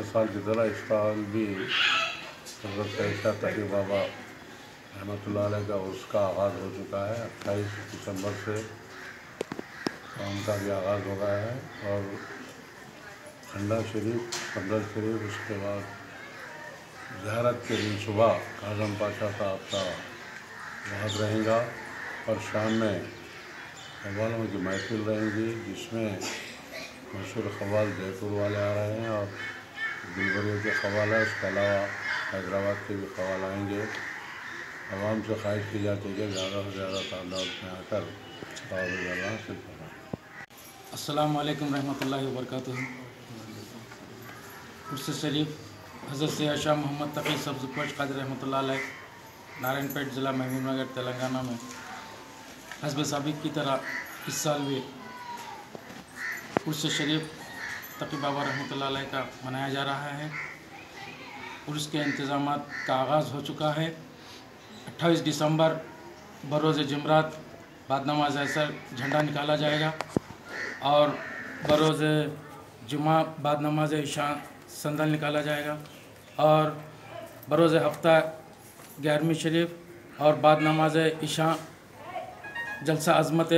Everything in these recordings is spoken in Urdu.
ایسا اس سال بھی حضرت عیسیٰ تقی بابا رحمۃ اللہ علیہ کا اس کا آغاز ہو چکا ہے، اٹھائیس دسمبر سے کام کا بھی آغاز ہو گیا ہے اور ٹھنڈا شریف قبر شریف، اس کے بعد زہرت کے دن صبح اعظم پاشا صاحب کا وہاں رہے گا اور شام میں قوالوں کی محفل رہیں گی، جس میں مشہور قوال جے پور والے آ رہے ہیں اور دلبریوں کے قوال ہے اس کے علاوہ حیدرآباد کے بھی قوال آئیں گے۔ عوام سے خواہش کی جاتی ہے کہ زیادہ سے زیادہ تعداد میں آ کر اللہ حاصل کریں السلام علیکم رحمۃ اللہ وبرکاتہ۔ مرس شریف، حضرت سیاہ شاہ محمد تقی سبز پوش، قادر رحمۃ اللہ علیہ، نارائن پیٹ ضلع محبوب نگر، تلنگانہ میں حزب سابق کی طرح اس سال بھی مرس شریف تقی بابا رحمۃ اللہ علیہ کا منایا جا رہا ہے۔ اور اس کے انتظامات کا آغاز ہو چکا ہے۔ اٹھائیس دسمبر، بروز جمعرات، بعد نماز اثر جھنڈا نکالا جائے گا۔ اور بروز جمعہ، بعد نماز شان سندل نکالا جائے گا۔ اور بروز ہفتہ گیارہویں شریف اور بعد نماز عشاء جلسہ عظمت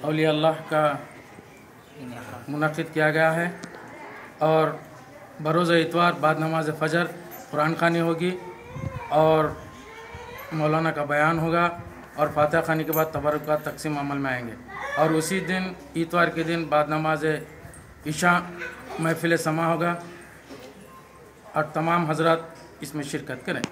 اولیاء اللہ کا منعقد کیا گیا ہے اور بروز اتوار بعد نماز فجر قرآن خانی ہوگی اور مولانا کا بیان ہوگا اور فاتحہ خانی کے بعد تبرکات تقسیم عمل میں آئیں گے اور اسی دن اتوار کے دن بعد نماز عشاء محفل سما ہوگا اور تمام حضرات اس میں شرکت کریں